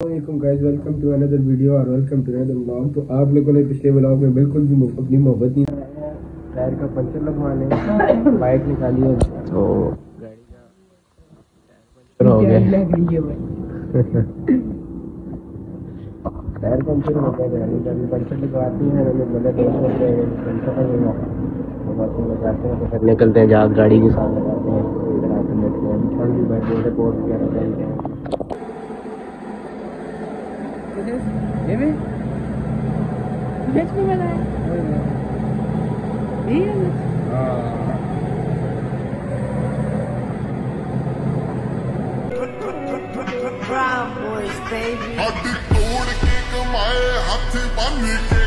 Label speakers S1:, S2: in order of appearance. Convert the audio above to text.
S1: Guys welcome to another video और welcome to another vlog तो आप लोगों ने पिछले व्लॉग में बिल्कुल भी अपनी मोहब्बत नहीं टायर का पंचर लगवाने बाइक निकाली है। तो गाड़ी का पंचर हो गया। टायर पंचर हो गया गाड़ी का पंचर लगवाती है। मैंने बोला तो लगाते हैं तो फिर निकलते हैं जहाँ गाड़ी के साथ लगाते हैं। Yes. Yemi? Bitch mo wala.
S2: Iyan. Proud boys, baby. ਹੱਥ ਤੋੜ ਕੇ
S3: ਕਮਾਏ ਹੱਥ ਬੰਨ